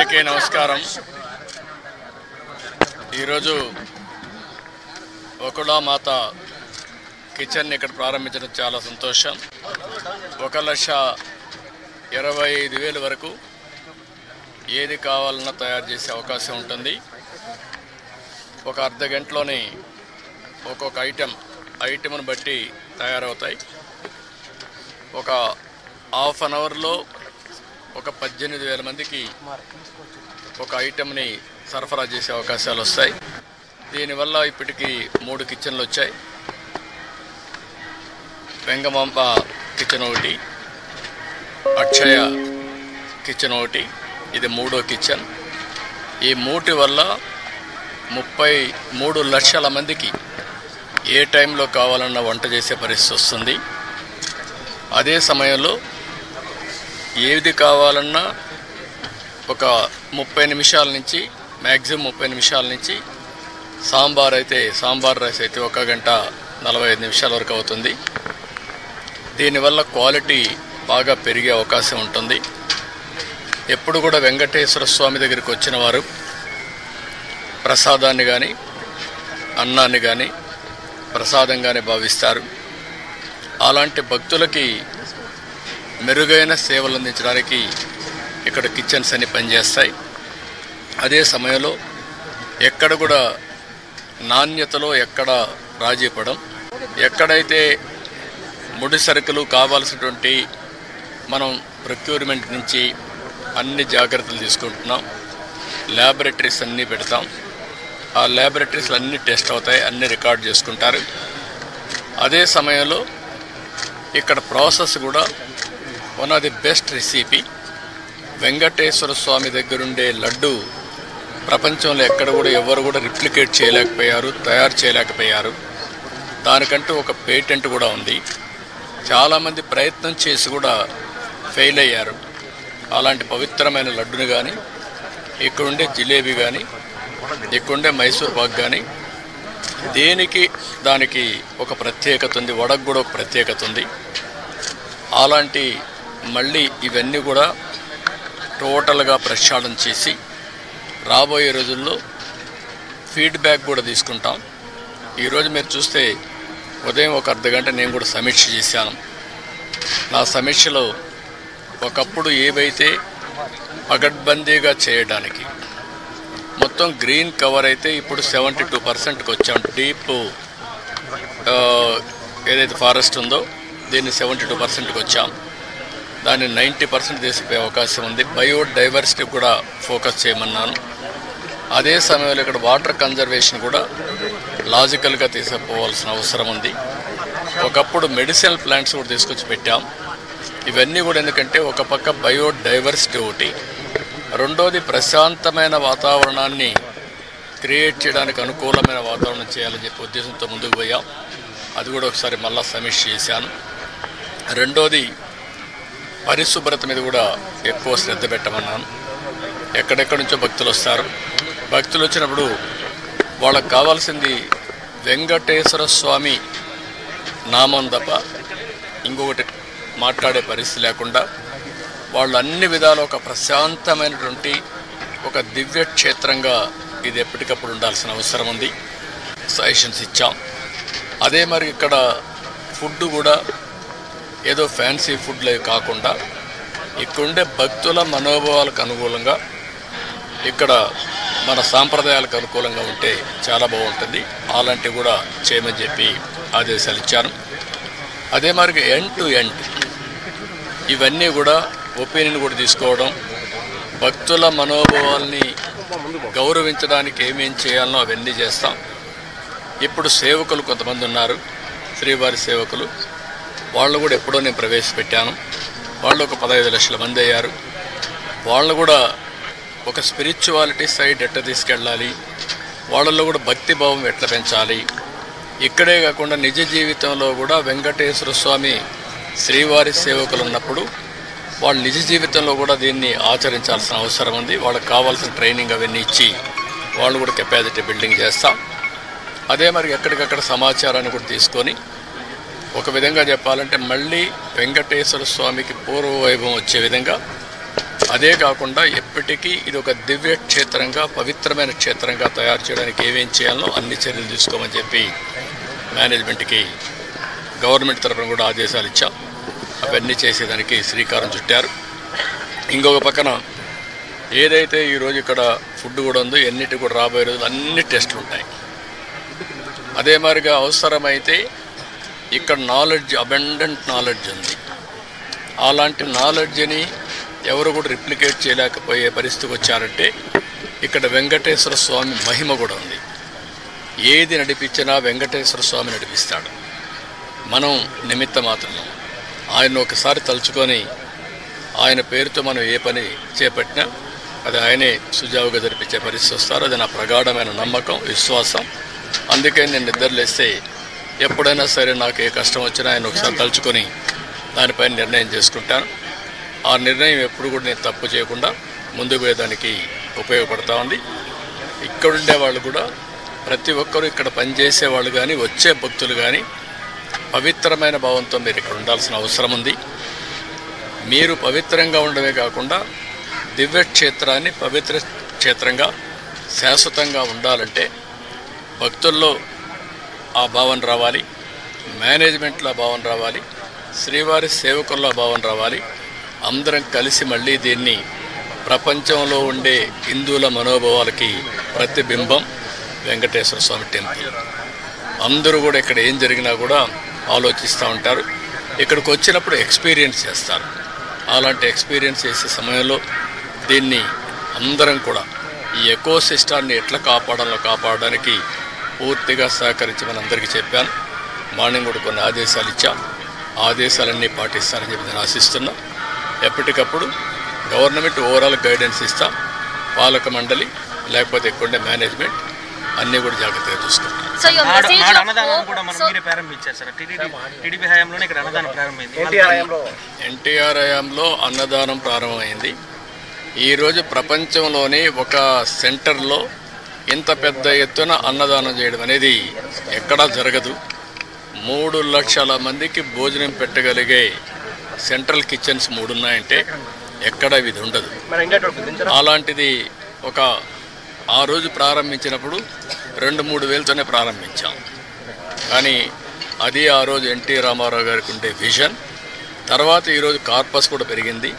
అందరికీ నమస్కారం. ఈరోజు ఒకళామాత కిచెన్ ఇక్కడ ప్రారంభించడం చాలా సంతోషం. ఒక లక్ష ఇరవై ఐదు వేలు వరకు ఏది కావాలన్నా తయారు చేసే అవకాశం ఉంటుంది. ఒక అర్ధ గంటలోనే ఒక్కొక్క ఐటెం ఐటెంను బట్టి తయారవుతాయి. ఒక హాఫ్ అన్ అవర్లో ఒక పద్దెనిమిది వేల మందికి ఒక ఐటెంని సరఫరా చేసే అవకాశాలు వస్తాయి. దీనివల్ల ఇప్పటికీ మూడు కిచెన్లు వచ్చాయి. వెంగమాంబ కిచెన్ ఒకటి అక్షయ కిచెన్ ఒకటి ఇది మూడో కిచెన్. ఈ మూటి వల్ల ముప్పై మూడు లక్షల మందికి ఏ టైంలో కావాలన్నా వంట చేసే పరిస్థితి వస్తుంది. అదే సమయంలో ఏది కావాలన్నా ఒక ముప్పై నిమిషాల నుంచి మ్యాక్సిమం ముప్పై నిమిషాల నుంచి సాంబార్ అయితే సాంబార్ రైస్ అయితే ఒక గంట నలభై ఐదు నిమిషాల వరకు అవుతుంది. దీనివల్ల క్వాలిటీ బాగా పెరిగే అవకాశం ఉంటుంది. ఎప్పుడు కూడా వెంకటేశ్వర స్వామి దగ్గరికి వచ్చిన వారు ప్రసాదాన్ని కానీ అన్నాన్ని కానీ ప్రసాదంగానే భావిస్తారు. అలాంటి భక్తులకి మెరుగైన సేవలు అందించడానికి ఇక్కడ కిచెన్స్ అన్ని పనిచేస్తాయి. అదే సమయంలో ఎక్కడ కూడా నాణ్యతలో ఎక్కడ రాజీ పడం ఎక్కడైతే ముడి సరుకులు కావాల్సినటువంటి మనం ప్రొక్యూర్మెంట్ నుంచి అన్ని జాగ్రత్తలు తీసుకుంటున్నాం. ల్యాబొరేటరీస్ అన్నీ పెడతాం. ఆ ల్యాబొరేటరీస్లు అన్ని టెస్ట్ అవుతాయి అన్ని రికార్డ్ చేసుకుంటారు. అదే సమయంలో ఇక్కడ ప్రాసెస్ కూడా one of the best recipe Venkateswara Swamy దగ్గరుండే లడ్డు ప్రపంచంలో ఎక్కడ కూడా ఎవరు కూడా రిప్లికేట్ చేయలేకపోయారు తయారు చేయలేకపోయారు. దానికంటూ ఒక పేటెంట్ కూడా ఉంది. చాలామంది ప్రయత్నం చేసి కూడా ఫెయిల్ అయ్యారు. అలాంటి పవిత్రమైన లడ్డును కానీ ఇక్కడుండే జిలేబీ కానీ ఇక్కడుండే మైసూర్ పాక్ కానీ దేనికి దానికి ఒక ప్రత్యేకత ఉంది వడకు కూడా ఒక ప్రత్యేకత ఉంది. అలాంటి మళ్ళీ ఇవన్నీ కూడా టోటల్గా ప్రక్షాళన చేసి రాబోయే రోజుల్లో ఫీడ్బ్యాక్ కూడా తీసుకుంటాం. ఈరోజు మీరు చూస్తే ఉదయం ఒక అర్ధ గంట నేను కూడా సమీక్ష చేశాను. నా సమీక్షలో ఒకప్పుడు ఏవైతే పగడ్బందీగా చేయడానికి మొత్తం గ్రీన్ కవర్ అయితే ఇప్పుడు సెవెంటీ టూ పర్సెంట్కి వచ్చాం. డీప్ ఏదైతే ఫారెస్ట్ ఉందో దీన్ని సెవెంటీ టూ పర్సెంట్కి వచ్చాం. దాన్ని నైంటీ పర్సెంట్ తీసుకుపోయే అవకాశం ఉంది. బయోడైవర్సిటీ కూడా ఫోకస్ చేయమన్నాను. అదే సమయంలో ఇక్కడ వాటర్ కన్జర్వేషన్ కూడా లాజికల్గా తీసుకుపోవాల్సిన అవసరం ఉంది. ఒకప్పుడు మెడిసినల్ ప్లాంట్స్ కూడా తీసుకొచ్చి పెట్టాం. ఇవన్నీ కూడా ఎందుకంటే ఒక పక్క బయోడైవర్సిటీ ఒకటి. రెండోది ప్రశాంతమైన వాతావరణాన్ని క్రియేట్ చేయడానికి అనుకూలమైన వాతావరణం చేయాలని చెప్పి ఉద్దేశంతో ముందుకు పోయాం. అది కూడా ఒకసారి మళ్ళా సమీక్ష చేశాను. రెండోది పరిశుభ్రత మీద కూడా ఎక్కువ శ్రద్ధ పెట్టమన్నాను. ఎక్కడెక్కడి నుంచో భక్తులు వస్తారు. భక్తులు వచ్చినప్పుడు వాళ్ళకి కావాల్సింది వెంకటేశ్వర స్వామి నామం తప్ప ఇంకొకటి మాట్లాడే పరిస్థితి లేకుండా వాళ్ళు అన్ని విధాలు ఒక ప్రశాంతమైనటువంటి ఒక దివ్య క్షేత్రంగా ఇది ఎప్పటికప్పుడు ఉండాల్సిన అవసరం ఉంది. సజెషన్స్ ఇచ్చాం. అదే మరి ఇక్కడ ఫుడ్ కూడా ఏదో ఫ్యాన్సీ ఫుడ్లే కాకుండా ఇక్కడుండే భక్తుల మనోభావాలకు అనుకూలంగా ఇక్కడ మన సాంప్రదాయాలకు అనుకూలంగా ఉంటే చాలా బాగుంటుంది. అలాంటివి కూడా చేయమని చెప్పి ఆదేశాలు ఇచ్చాను. అదే మరి ఎండ్ టు ఎండ్ ఇవన్నీ కూడా ఒపీనియన్ కూడా తీసుకోవడం భక్తుల మనోభావాల్ని గౌరవించడానికి ఏమేం చేయాలనో అవన్నీ చేస్తాం. ఇప్పుడు సేవకులు కొంతమంది ఉన్నారు. శ్రీవారి సేవకులు వాళ్ళు కూడా ఎప్పుడో నేను ప్రవేశపెట్టాను. వాళ్ళు ఒక పదహైదు లక్షల మంది అయ్యారు. వాళ్ళు కూడా ఒక స్పిరిచువాలిటీ సైడ్ ఎట్లా తీసుకెళ్ళాలి? వాళ్ళల్లో కూడా భక్తి భావం ఎట్లా పెంచాలి? ఇక్కడే కాకుండా నిజ జీవితంలో కూడా వెంకటేశ్వర స్వామి శ్రీవారి సేవకులు ఉన్నప్పుడు వాళ్ళు నిజ జీవితంలో కూడా దీన్ని ఆచరించాల్సిన అవసరం ఉంది. వాళ్ళకి కావాల్సిన ట్రైనింగ్ అవన్నీ ఇచ్చి వాళ్ళు కూడా కెపాసిటీ బిల్డింగ్ చేస్తాం. అదే మరి ఎక్కడికక్కడ సమాచారాన్ని కూడా తీసుకొని ఒక విధంగా చెప్పాలంటే మళ్ళీ వెంకటేశ్వర స్వామికి పూర్వ వైభవం వచ్చే విధంగా. అదే కాకుండా ఎప్పటికీ ఇది ఒక దివ్య క్షేత్రంగా పవిత్రమైన క్షేత్రంగా తయారు చేయడానికి ఏమేం చేయాలో అన్ని చర్యలు తీసుకోమని చెప్పి మేనేజ్మెంట్కి గవర్నమెంట్ తరఫున కూడా ఆదేశాలు ఇచ్చాం. అవన్నీ చేసేదానికి శ్రీకారం చుట్టారు. ఇంకొక పక్కన ఏదైతే ఈరోజు ఇక్కడ ఫుడ్ కూడా ఉందో ఎన్నిటి కూడా రాబోయే రోజులు అన్ని టెస్టులు ఉంటాయి. అదే మాదిరిగా అవసరమైతే ఇక్కడ నాలెడ్జ్ అబెండెంట్ నాలెడ్జ్ ఉంది. అలాంటి నాలెడ్జ్ని ఎవరు కూడా రిప్లికేట్ చేయలేకపోయే పరిస్థితికి వచ్చారంటే ఇక్కడ వెంకటేశ్వర స్వామి మహిమ కూడా ఉంది. ఏది నడిపించినా వెంకటేశ్వర స్వామి నడిపిస్తాడు. మనం నిమిత్త మాత్రమే ఆయన ఒకసారి తలుచుకొని ఆయన పేరుతో మనం ఏ పని చేపట్టినా అది ఆయనే సుజావుగా జరిపించే పరిస్థితి వస్తారు. అది నా ప్రగాఢమైన నమ్మకం విశ్వాసం. అందుకే నేను నిద్రలేస్తే ఎప్పుడైనా సరే నాకు ఏ కష్టం వచ్చినా ఆయన ఒకసారి తలుచుకొని దానిపైన నిర్ణయం చేసుకుంటాను. ఆ నిర్ణయం ఎప్పుడు కూడా నేను తప్పు చేయకుండా ముందుకు పోయేదానికి ఉపయోగపడతా ఉంది. ఇక్కడుండే వాళ్ళు కూడా ప్రతి ఒక్కరూ ఇక్కడ పనిచేసే వాళ్ళు కానీ వచ్చే భక్తులు కానీ పవిత్రమైన భావంతో మీరు ఇక్కడ ఉండాల్సిన అవసరం ఉంది. మీరు పవిత్రంగా ఉండడమే కాకుండా దివ్య క్షేత్రాన్ని పవిత్ర క్షేత్రంగా శాశ్వతంగా ఉండాలంటే భక్తుల్లో ఆ భావన రావాలి. మేనేజ్మెంట్లో భావన రావాలి. శ్రీవారి సేవకుల్లో భావన రావాలి. అందరం కలిసి మళ్ళీ దీన్ని ప్రపంచంలో ఉండే హిందువుల మనోభావాలకి ప్రతిబింబం వెంకటేశ్వర స్వామి టెంపుల్. అందరూ కూడా ఇక్కడ ఏం జరిగినా కూడా ఆలోచిస్తూ ఉంటారు. ఇక్కడికి వచ్చినప్పుడు ఎక్స్పీరియన్స్ చేస్తారు. అలాంటి ఎక్స్పీరియన్స్ చేసే సమయంలో దీన్ని అందరం కూడా ఈ ఎకో సిస్టాన్ని ఎట్లా కాపాడాలో కాపాడడానికి పూర్తిగా సహకరించమని అందరికీ చెప్పాను. మార్నింగ్ కూడా కొన్ని ఆదేశాలు ఇచ్చాం. ఆదేశాలన్నీ పాటిస్తానని చెప్పి నేను ఆశిస్తున్నా. ఎప్పటికప్పుడు గవర్నమెంట్ ఓవరాల్ గైడెన్స్ ఇస్తాం. పాలక మండలి లేకపోతే ఇక్కడ మేనేజ్మెంట్ అన్నీ కూడా జాగ్రత్తగా చూసుకుంటాం. ఎన్టీఆర్ హయాంలో అన్నదానం ప్రారంభమైంది. ఈరోజు ప్రపంచంలోని ఒక సెంటర్లో ఇంత పెద్ద ఎత్తున అన్నదానం చేయడం అనేది ఎక్కడా జరగదు. మూడు లక్షల మందికి భోజనం పెట్టగలిగే సెంట్రల్ కిచెన్స్ మూడు ఉన్నాయంటే ఎక్కడ ఇది ఉండదు. అలాంటిది ఒక ఆ రోజు ప్రారంభించినప్పుడు రెండు మూడు వేలతోనే ప్రారంభించాం. కానీ అది ఆ రోజు ఎన్టీ రామారావు గారికి ఉండే విజన్ తర్వాత ఈరోజు కార్పస్ కూడా పెరిగింది.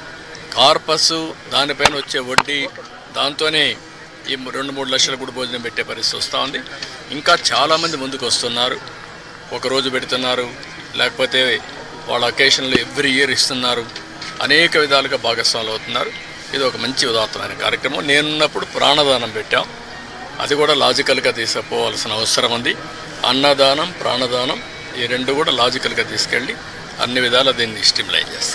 కార్పస్ దానిపైన వచ్చే వడ్డీ దాంతోనే ఈ రెండు మూడు లక్షల కూడా భోజనం పెట్టే పరిస్థితి వస్తూ ఉంది. ఇంకా చాలామంది ముందుకు వస్తున్నారు. ఒకరోజు పెడుతున్నారు. లేకపోతే వాళ్ళ అకేషన్లు ఎవ్రీ ఇయర్ ఇస్తున్నారు. అనేక విధాలుగా భాగస్వాములు అవుతున్నారు. ఇది ఒక మంచి ఉదాత్తమైన కార్యక్రమం. నేనున్నప్పుడు ప్రాణదానం పెట్టాం. అది కూడా లాజికల్గా తీసుకుపోవాల్సిన అవసరం ఉంది. అన్నదానం ప్రాణదానం ఈ రెండు కూడా లాజికల్గా తీసుకెళ్ళి అన్ని విధాలా దీన్ని స్టిమ్లైన్ చేస్తాం.